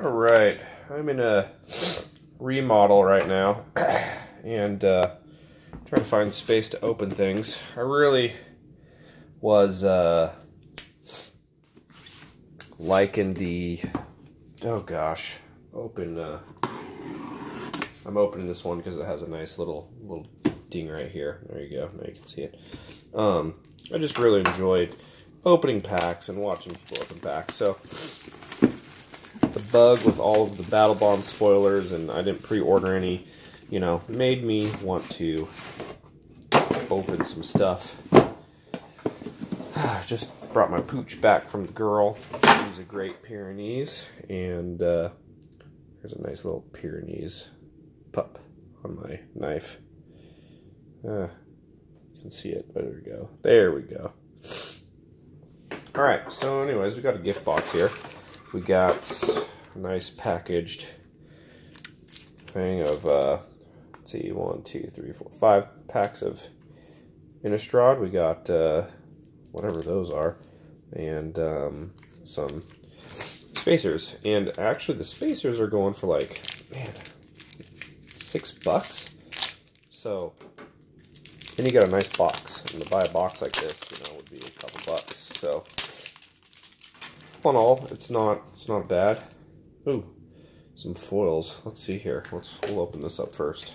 All right, I'm in a remodel right now, and uh, trying to find space to open things. I really was uh, liking the, oh gosh, open, uh, I'm opening this one because it has a nice little, little ding right here. There you go, now you can see it. Um, I just really enjoyed opening packs and watching people open packs, so bug with all of the Battle Bond spoilers, and I didn't pre-order any, you know, made me want to open some stuff. Just brought my pooch back from the girl. She's a Great Pyrenees, and uh, there's a nice little Pyrenees pup on my knife. Uh, you can see it. There we go. There we go. All right. So, anyways, we got a gift box here. We got nice packaged thing of uh, let's see, one, two, three, four, five packs of Innistrad. We got uh, whatever those are, and um, some spacers. And actually, the spacers are going for like man six bucks. So, and you get a nice box. And to buy a box like this, you know, would be a couple bucks. So, in all, it's not it's not bad. Ooh, some foils. Let's see here. Let's we'll open this up first.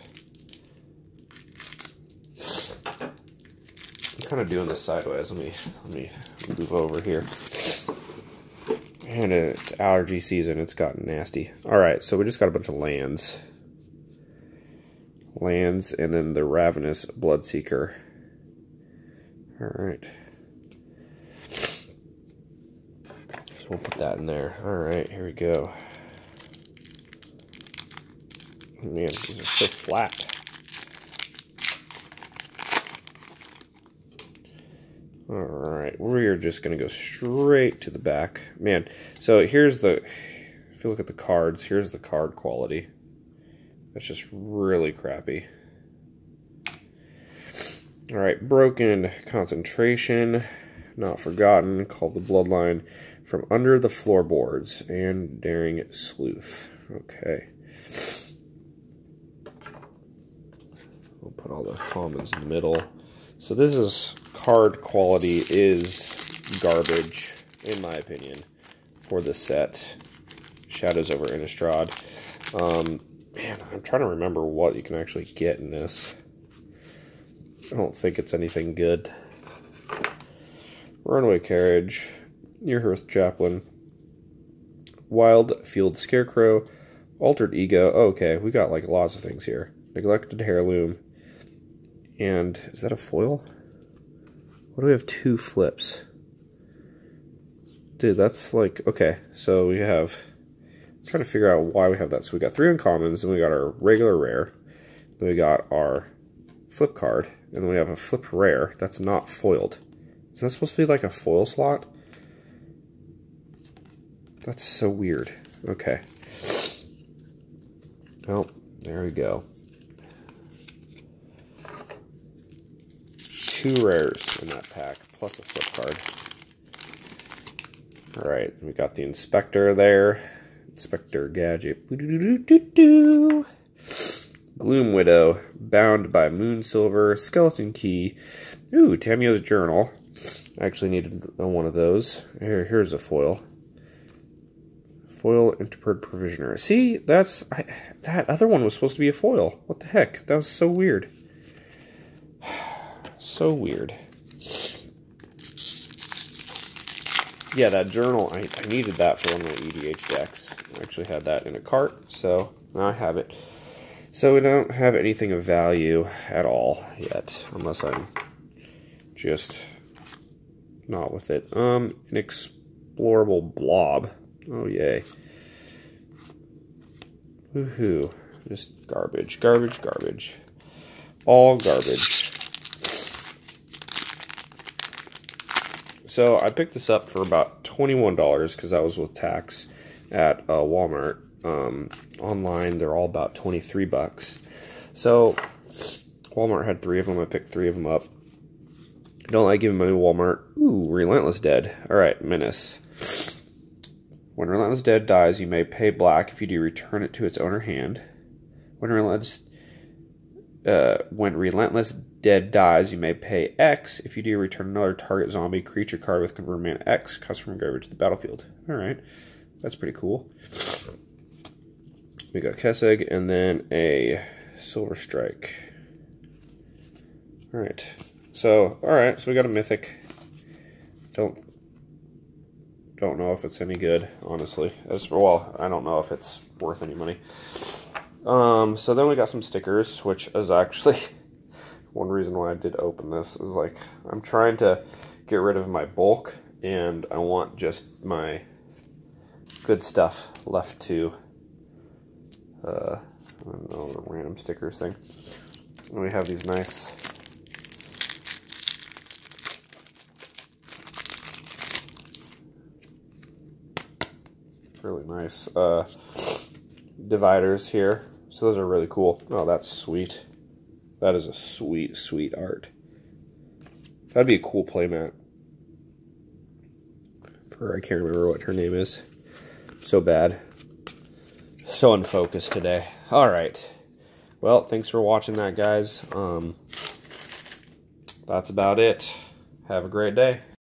I'm kind of doing this sideways. Let me let me move over here. And it's allergy season. It's gotten nasty. All right, so we just got a bunch of lands. Lands, and then the Ravenous Bloodseeker. All right. So we'll put that in there. All right, here we go. Man, these are so flat. Alright, we're just going to go straight to the back. Man, so here's the, if you look at the cards, here's the card quality. That's just really crappy. Alright, Broken Concentration, Not Forgotten, Called the Bloodline, From Under the Floorboards, and Daring Sleuth. Okay. We'll put all the commons in the middle. So this is card quality is garbage, in my opinion, for the set. Shadows over Innistrad. Um, man, I'm trying to remember what you can actually get in this. I don't think it's anything good. Runaway Carriage, Nearheath Chaplain, Wild Field Scarecrow, Altered Ego. Oh, okay, we got like lots of things here. Neglected Heirloom, and is that a foil? What do we have two flips? Dude, that's like, okay, so we have, I'm trying to figure out why we have that. So we got three uncommons, and we got our regular rare, then we got our flip card, and then we have a flip rare that's not foiled. Is that supposed to be like a foil slot? That's so weird. Okay. Oh, there we go. Two rares in that pack, plus a flip card. Alright, we got the Inspector there. Inspector Gadget. Gloom Widow, bound by Moon Silver, Skeleton Key. Ooh, Tamiyo's Journal. I actually needed one of those. Here, here's a foil. Foil Intrepid Provisioner. See, that's I, that other one was supposed to be a foil. What the heck? That was so weird. So weird. Yeah, that journal, I, I needed that for one of my EDH decks. I actually had that in a cart, so now I have it. So we don't have anything of value at all yet, unless I'm just not with it. Um, Inexorable Blob. Oh, yay. Woohoo. Just garbage, garbage, garbage. All garbage. So I picked this up for about $21 because that was with tax at uh, Walmart. Um, online, they're all about 23 bucks. So Walmart had three of them. I picked three of them up. Don't like giving money to Walmart. Ooh, Relentless Dead. All right, Menace. When Relentless Dead dies, you may pay black. If you do, return it to its owner hand. When Relentless uh, when Relentless Dead dies, you may pay X. If you do, return another target zombie creature card with converted mana X, custom garbage to the battlefield. Alright, that's pretty cool. We got Kessig and then a Silver Strike. Alright, so, alright, so we got a Mythic. Don't don't know if it's any good, honestly. As well, I don't know if it's worth any money. Um, so then we got some stickers, which is actually one reason why I did open this is like I'm trying to get rid of my bulk and I want just my good stuff left to uh, I don't know the random stickers thing. And we have these nice really nice uh, dividers here. So those are really cool. Oh, that's sweet. That is a sweet, sweet art. That'd be a cool playmat. For, I can't remember what her name is. So bad. So unfocused today. All right. Well, thanks for watching that, guys. Um, that's about it. Have a great day.